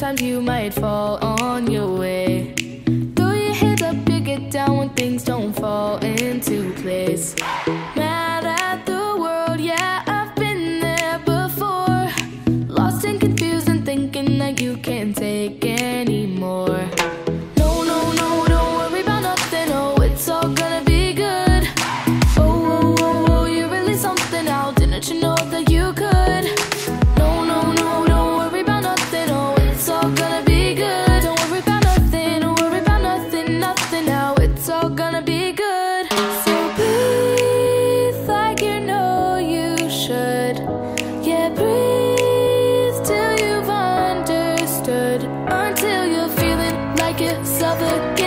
sometimes you might fall on your way. Throw your hands up, you get down when things don't fall into place. another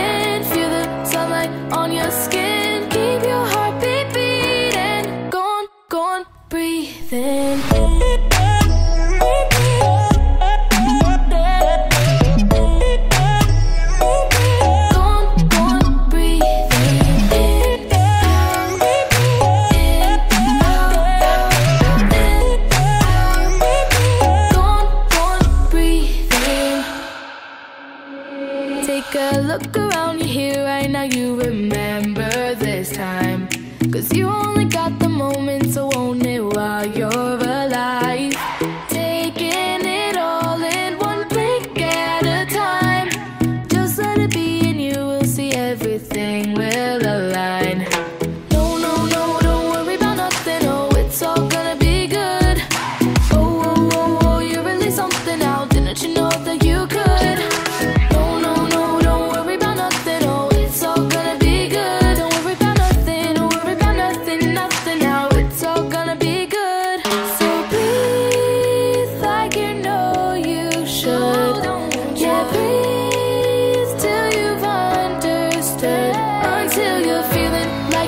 Look around you here right now, you remember this time. Cause you only got the moment, so own it while you're.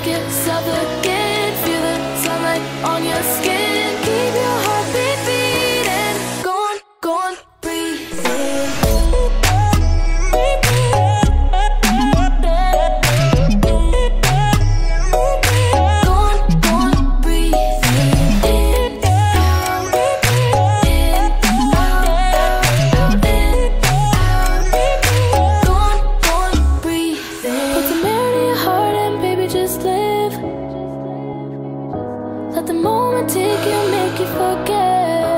get so Let the moment take you, make you forget.